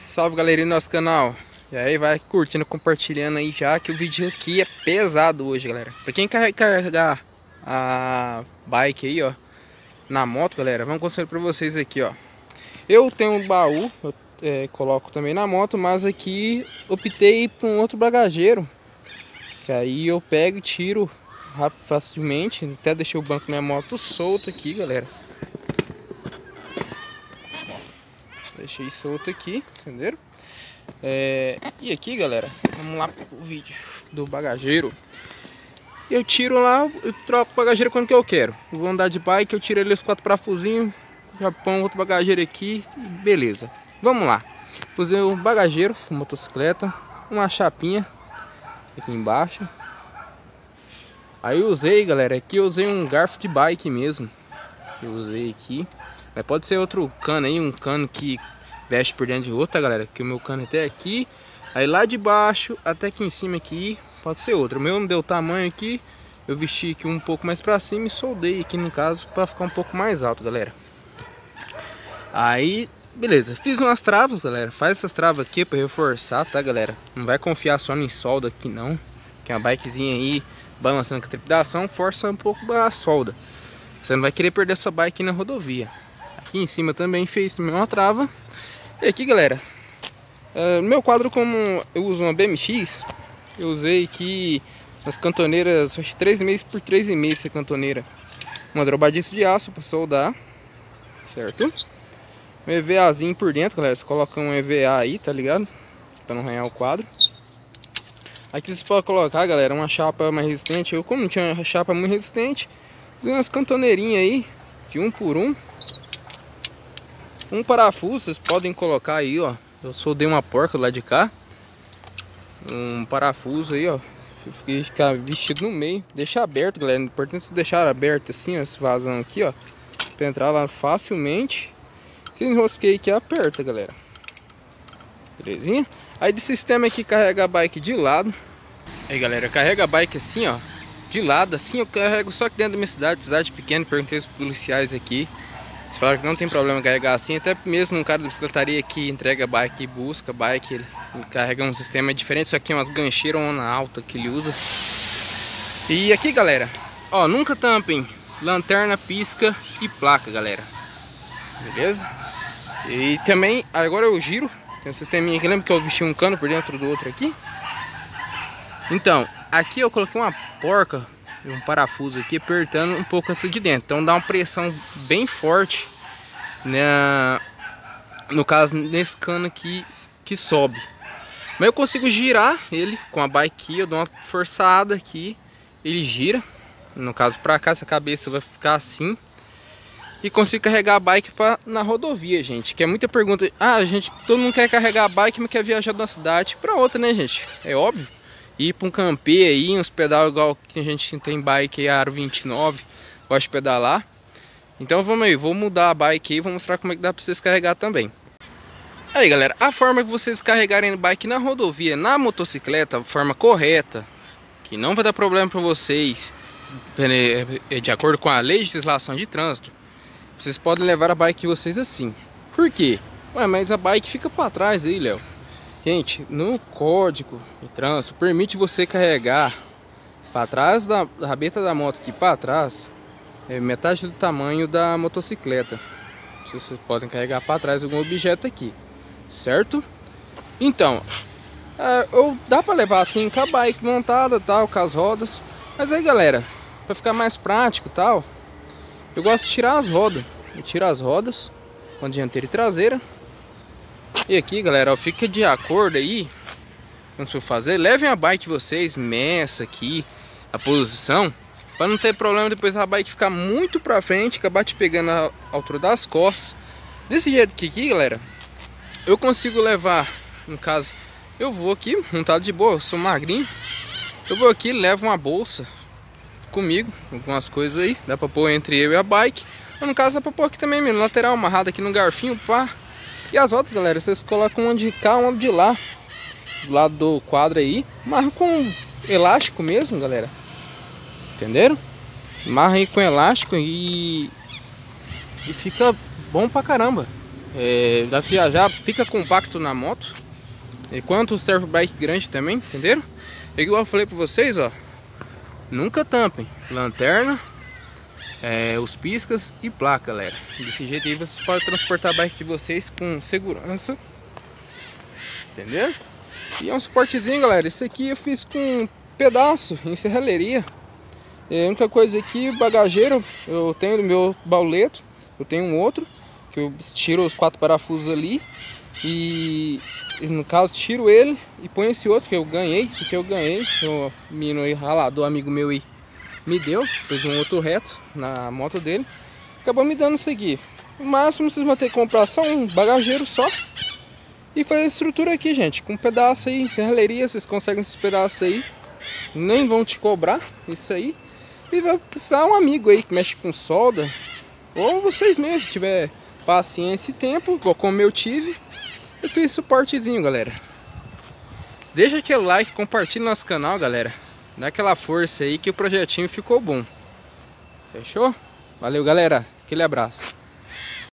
Salve galerinha do nosso canal. E aí vai curtindo, compartilhando aí já Que o vídeo aqui é pesado hoje galera. Pra quem quer carregar a bike aí ó Na moto galera Vamos conselho pra vocês aqui ó. Eu tenho um baú Eu é, coloco também na moto Mas aqui optei por um outro bagageiro Que aí eu pego e tiro facilmente Até deixei o banco da minha moto solto aqui galera Deixei solto aqui, entenderam? É, e aqui, galera, vamos lá pro vídeo do bagageiro. Eu tiro lá, eu troco o bagageiro quando que eu quero. Vou andar de bike, eu tiro ali os quatro parafusinhos, ponho outro bagageiro aqui, beleza. Vamos lá. Usei um bagageiro motocicleta, uma chapinha aqui embaixo. Aí usei, galera, aqui eu usei um garfo de bike mesmo. Eu usei aqui. Mas pode ser outro cano aí, um cano que veste por dentro de outro, tá, galera? Que o meu cano até aqui. Aí lá de baixo até aqui em cima aqui pode ser outro. O meu não deu tamanho aqui. Eu vesti aqui um pouco mais pra cima e soldei aqui no caso pra ficar um pouco mais alto, galera. Aí, beleza. Fiz umas travas, galera. Faz essas travas aqui pra reforçar, tá, galera? Não vai confiar só em solda aqui, não. Que é uma bikezinha aí balançando com a trepidação força um pouco a solda. Você não vai querer perder sua bike na rodovia. Aqui em cima também fez uma trava. E aqui, galera, uh, no meu quadro, como eu uso uma BMX, eu usei aqui nas cantoneiras, acho 3,5 por 3,5 essa cantoneira. Uma drobadiça de aço para soldar, certo? Um EVAzinho por dentro, galera, você coloca um EVA aí, tá ligado? Para não arranhar o quadro. Aqui você pode colocar, galera, uma chapa mais resistente. Eu, como não tinha uma chapa muito resistente, usei umas cantoneirinhas aí, de um por um. Um parafuso, vocês podem colocar aí, ó. Eu soldei uma porca lá de cá. Um parafuso aí, ó. Fica vestido no meio. Deixa aberto, galera. É importante deixar aberto assim, ó. Esse vazão aqui, ó. Pra entrar lá facilmente. Se enrosquei aqui, aperta, galera. Belezinha? Aí de sistema aqui carrega a bike de lado. Aí, galera, carrega a bike assim, ó. De lado, assim eu carrego só aqui dentro da minha cidade, cidade pequena. Perguntei aos policiais aqui. Eles falaram que não tem problema carregar assim, até mesmo um cara da bicicletaria que entrega bike e busca bike, ele, ele carrega um sistema diferente, isso aqui é umas gancheiras na alta que ele usa. E aqui, galera, ó, nunca tampem lanterna, pisca e placa, galera. Beleza? E também, agora eu giro, tem um sisteminha aqui, lembra que eu vesti um cano por dentro do outro aqui? Então, aqui eu coloquei uma porca um parafuso aqui apertando um pouco essa de dentro. Então dá uma pressão bem forte, né? No caso, nesse cano aqui que sobe. Mas eu consigo girar ele com a bike eu dou uma forçada aqui, ele gira. No caso para cá, essa cabeça vai ficar assim. E consigo carregar a bike pra, na rodovia, gente. Que é muita pergunta. Ah, gente, todo mundo quer carregar a bike, mas quer viajar de uma cidade para outra, né, gente? É óbvio ir para um campê aí, uns pedal igual que a gente tem bike aí, Aro 29, gosta de pedalar. Então vamos aí, vou mudar a bike aí, vou mostrar como é que dá para vocês carregar também. Aí galera, a forma que vocês carregarem bike na rodovia, na motocicleta, forma correta, que não vai dar problema para vocês, é, de acordo com a legislação de trânsito, vocês podem levar a bike de vocês assim. Por quê? Ué, mas a bike fica para trás aí, Léo. Gente, no código de trânsito permite você carregar para trás da, rabeta da moto aqui para trás é metade do tamanho da motocicleta. Vocês podem carregar para trás algum objeto aqui, certo? Então, é, ou dá para levar assim com a bike montada, tal, com as rodas. Mas aí, galera, para ficar mais prático, tal, eu gosto de tirar as rodas. Eu tiro as rodas, com dianteira e traseira e aqui, galera, fica de acordo aí quando for fazer. Levem a bike vocês, meça aqui a posição, para não ter problema depois a bike ficar muito para frente, acabar te pegando a altura das costas. Desse jeito aqui, aqui, galera, eu consigo levar, no caso, eu vou aqui montado de boa, eu sou magrinho. Eu vou aqui, levo uma bolsa comigo, algumas coisas aí, dá para pôr entre eu e a bike. No caso dá para pôr aqui também, no lateral, amarrado aqui no garfinho, pá. E as rodas, galera, vocês colocam uma de cá, uma de lá. Do lado do quadro aí. Marra com elástico mesmo, galera. Entenderam? Marra aí com elástico e... E fica bom pra caramba. É, dá viajar, fica compacto na moto. Enquanto serve bike grande também, entenderam? Igual eu falei pra vocês, ó. Nunca tampem. Lanterna, é, os piscas e placa, galera. Desse jeito aí vocês podem transportar a bike de vocês com segurança. Entendeu? E é um suportezinho, galera. Esse aqui eu fiz com um pedaço em serralheria. E a única coisa aqui, bagageiro, eu tenho no meu bauleto. Eu tenho um outro, que eu tiro os quatro parafusos ali. E no caso, tiro ele e põe esse outro que eu ganhei. Esse que eu ganhei. O menino aí, ralador, amigo meu aí, me deu. Fez um outro reto na moto dele. Acabou me dando isso aqui. O máximo vocês vão ter que comprar só um bagageiro só. E fazer a estrutura aqui, gente. Com um pedaço aí, serralheria, vocês conseguem esses pedaços aí. Nem vão te cobrar isso aí. E vai precisar um amigo aí que mexe com solda. Ou vocês mesmos, se tiver paciência e tempo, como eu tive. Eu fiz suportezinho, galera. Deixa aquele like, compartilha nosso canal, galera. Dá aquela força aí que o projetinho ficou bom. Fechou? Valeu, galera. Aquele abraço.